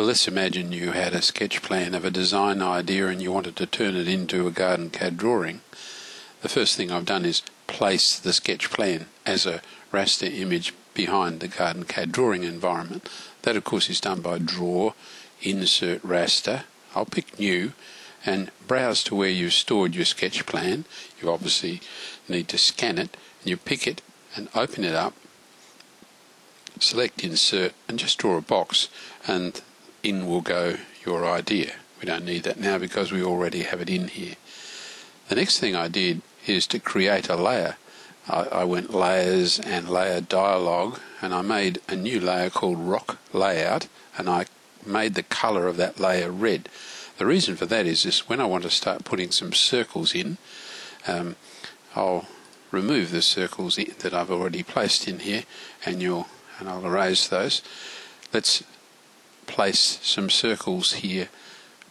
Well, let's imagine you had a sketch plan of a design idea and you wanted to turn it into a GardenCAD drawing. The first thing I've done is place the sketch plan as a raster image behind the GardenCAD drawing environment. That of course is done by draw, insert raster. I'll pick new and browse to where you've stored your sketch plan. You obviously need to scan it. And You pick it and open it up, select insert and just draw a box and in will go your idea. We don't need that now because we already have it in here. The next thing I did is to create a layer. I, I went layers and layer dialog and I made a new layer called rock layout and I made the color of that layer red. The reason for that is this when I want to start putting some circles in, um, I'll remove the circles that I've already placed in here and you'll and I'll erase those. Let's place some circles here.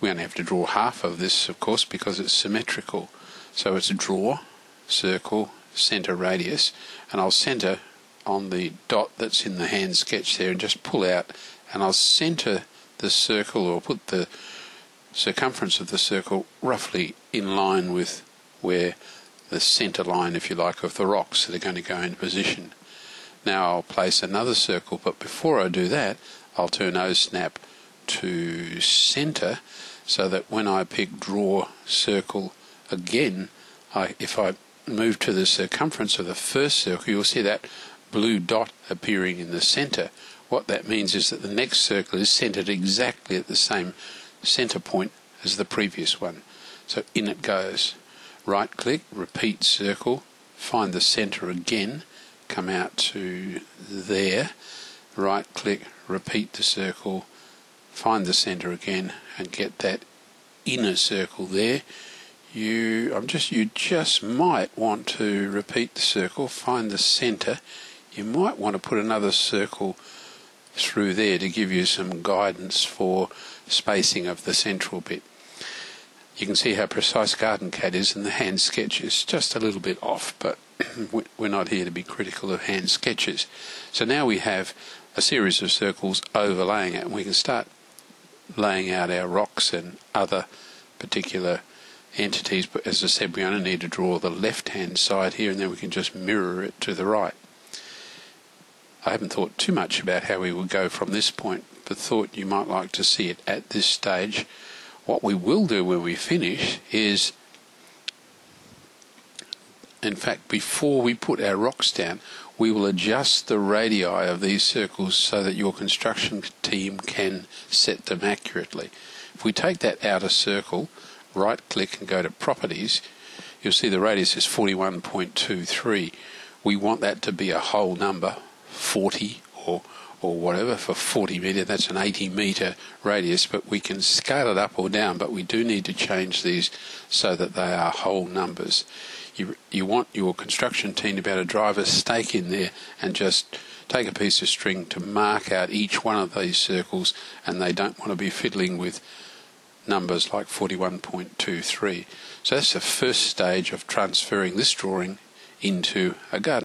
We only have to draw half of this, of course, because it's symmetrical. So it's draw, circle, center radius, and I'll center on the dot that's in the hand sketch there and just pull out and I'll center the circle or put the circumference of the circle roughly in line with where the center line, if you like, of the rocks that are going to go into position. Now I'll place another circle, but before I do that, I'll turn OSnap to center so that when I pick draw circle again, I, if I move to the circumference of the first circle, you'll see that blue dot appearing in the center. What that means is that the next circle is centered exactly at the same center point as the previous one. So in it goes. Right click, repeat circle, find the center again, come out to there, right click, repeat the circle, find the center again and get that inner circle there. You, I'm just, you just might want to repeat the circle, find the center. You might want to put another circle through there to give you some guidance for spacing of the central bit. You can see how precise GardenCAD is and the hand sketch is just a little bit off, but we're not here to be critical of hand sketches. So now we have a series of circles overlaying it and we can start laying out our rocks and other particular entities. But as I said, we only need to draw the left hand side here and then we can just mirror it to the right. I haven't thought too much about how we would go from this point, but thought you might like to see it at this stage. What we will do when we finish is in fact, before we put our rocks down, we will adjust the radii of these circles so that your construction team can set them accurately. If we take that outer circle, right click and go to properties, you'll see the radius is 41.23. We want that to be a whole number, 40 or or whatever for 40 metre, that's an 80 metre radius, but we can scale it up or down, but we do need to change these so that they are whole numbers you, you want your construction team to be able to drive a stake in there and just take a piece of string to mark out each one of these circles, and they don't want to be fiddling with numbers like 41.23. So that's the first stage of transferring this drawing into a garden.